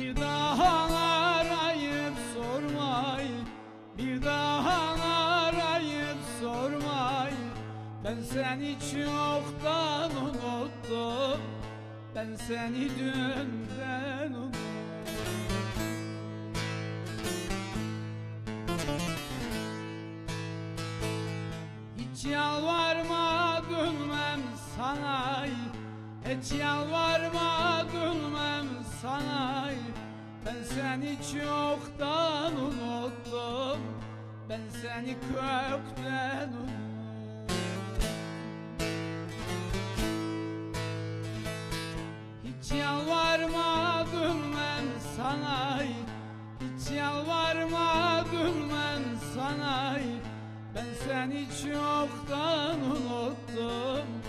Bir daha arayıp sormayın. Bir daha arayıp sormayın. Ben seni çoktan unuttum. Ben seni dünden unuttum. Hiç yalvarmadım ben sana. Hiç yalvarmadım ben sana Ben seni çoktan unuttum Ben seni kökten unuttum. Hiç yalvarmadım ben sana Hiç yalvarmadım ben sana Ben seni çoktan unuttum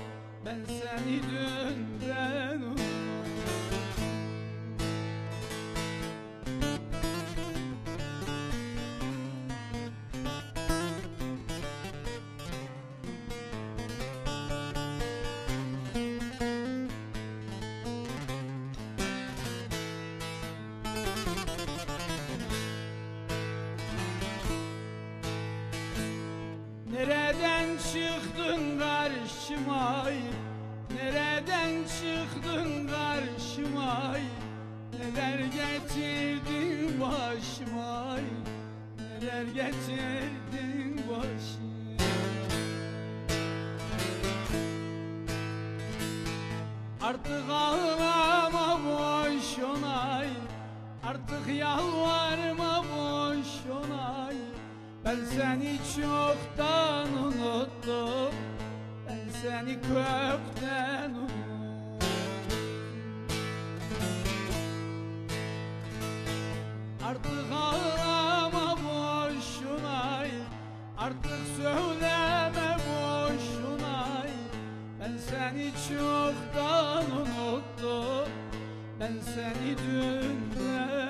çıktın karşıma? Nereden çıktın karşıma? Neler getirdin başıma? Neler getirdin başıma? Artık ağlama boşuna Artık yalvarma boşuna Ben seni çoktan unuttum Ben seni kökten Artık ağlama boşuna Artık söyleme boşuna. Ben seni çoktan unuttum Ben seni dünden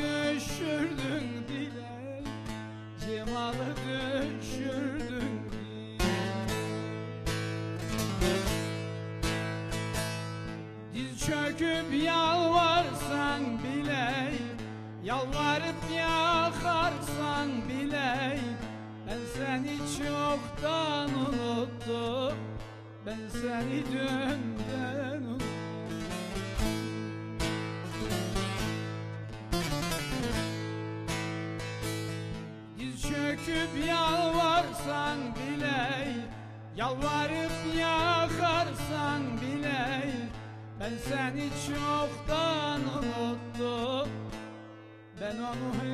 düşürdün dile Cemalı düşürdün dile Diz çöküp yalvarsan bile Yalvarıp yakarsan bile Ben seni çoktan unuttum Ben seni dünden Diz çöküp yalvarsan bile Yalvarıp yakarsan bile Ben seni çoktan unuttum. Ben onu